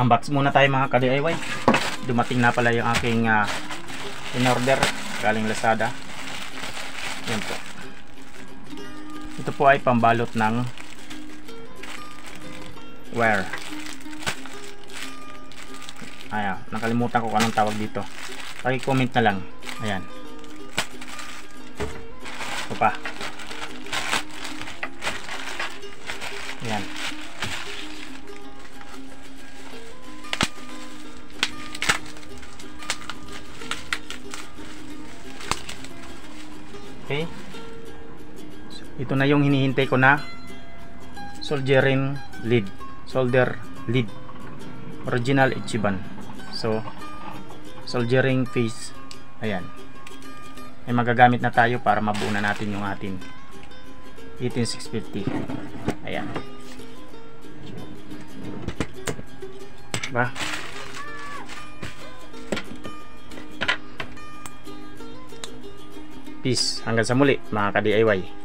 unbox muna tayo mga ka-DIY dumating na pala yung aking uh, in order galing Lazada. Yan po. Ito po ay pambalot ng wire. Ayan nakalimutan ko anong tawag dito. Paki-comment na lang. Ayan. Ito pa. Ayan Okay. So, ito na yung hinihintay ko na soldering lead. Solder lead. Original Ichiban. So, soldering phase. Ayan. Ay magagamit na tayo para mabuo na natin yung ating 18650. Ayan. Ba? Peace. Hanggang sa muli mga ka-DIY.